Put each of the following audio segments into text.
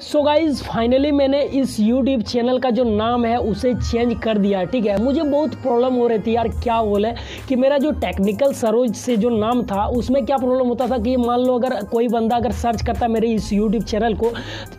So guys finally मैंने इस YouTube channel का जो नाम है, उसे चेंज कर दिया, ठीक है? मुझे बहुत प्रॉब्लम हो रही थी यार, क्या बोले? कि मेरा जो टेक्निकल सरोज से जो नाम था, उसमें क्या प्रॉब्लम होता था कि मान लो अगर कोई बंदा अगर सर्च करता मेरे इस यूट्यूब चैनल को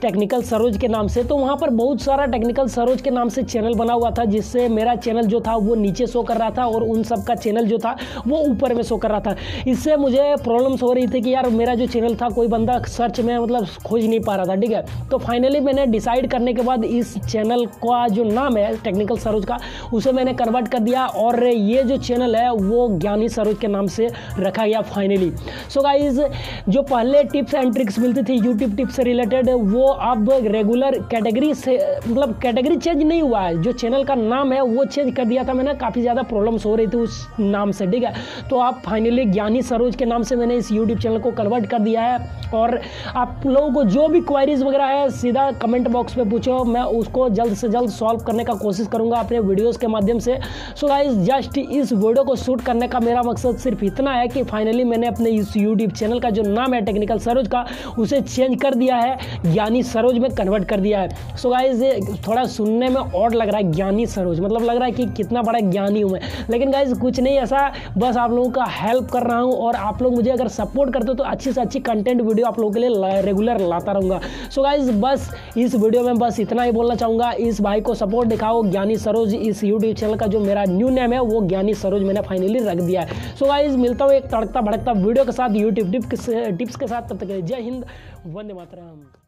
टेक्निकल सरोज के नाम से तो वहाँ पर बहुत सारा टेक्निकल सरोज के नाम से चैनल बना हुआ था, जिससे मेरा चैनल जो था, वो नीचे शो कर रहा था और उन सब का चैनल जो था, वो ऊपर में शो कर रहा था। इससे मुझे प्रॉब्लम्स हो रही थी कि यार मेरा जो चैनल था, कोई बंदा सर्च में मतलब खोज नहीं पा रहा था, ठीक है? तो फाइनली मैंने डिसाइड करने के बाद इस चैनल का जो नाम है टेक्निकल सरोज का, उसे मैंने कन्वर्ट कर दिया और ये जो चैनल है वो ज्ञानी सरोज के नाम से रखा गया फाइनली सो गाइज़ जो पहले टिप्स एंड ट्रिक्स मिलती थी यूट्यूब टिप्स से रिलेटेड वो अब रेगुलर कैटेगरी से मतलब कैटेगरी चेंज नहीं हुआ है। जो चैनल का नाम है, वो चेंज कर दिया था मैंने। काफ़ी ज़्यादा प्रॉब्लम्स हो रही थी उस नाम से, ठीक है? तो आप फाइनली ज्ञानी सरोज के नाम से मैंने इस यूट्यूब चैनल को कन्वर्ट कर दिया है। और आप लोगों को जो भी क्वारीज वगैरह है, सीधा कमेंट बॉक्स में पूछो। मैं उसको जल्द से जल्द सॉल्व करने का कोशिश करूँगा अपने वीडियोस के माध्यम से। सो गाइस जस्ट इस वीडियो को शूट करने का मेरा मकसद सिर्फ़ इतना है कि फाइनली मैंने अपने इस यूट्यूब चैनल का जो नाम है टेक्निकल सरोज का, उसे चेंज कर दिया है, ज्ञानी सरोज में कन्वर्ट कर दिया है। सो गाइज़ थोड़ा सुनने में और लग रहा है, ज्ञानी सरोज मतलब लग रहा है कि कितना बड़ा ज्ञानी हूँ मैं। लेकिन गाइज़ कुछ नहीं, ऐसा बस आप लोगों का हेल्प कर रहा हूँ और आप लोग मुझे अगर सपोर्ट करते हो तो अच्छी से अच्छी कंटेंट वीडियो आप लोगों के लिए रेगुलर लाता रहूँगा। सो गाइज़ बस इस वीडियो में बस इतना ही बोलना चाहूँगा। इस भाई को सपोर्ट दिखाओ, ज्ञानी सरोज इस यूट्यूब चैनल का जो मेरा न्यू नेम है, वो ज्ञानी सरोज मैंने रख दिया है। सो गाइज़ मिलता हूँ एक तड़कता भड़कता वीडियो के साथ यूट्यूब टिप्स के साथ, तब तक जय हिंद, वंदे मातरम।